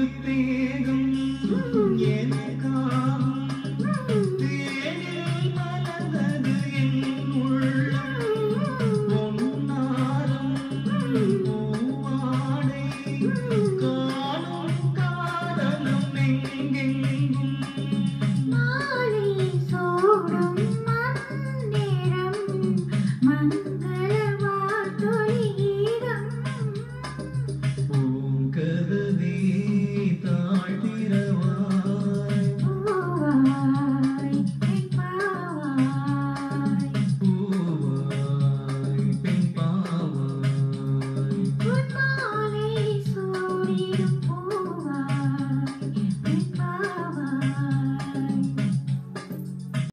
you think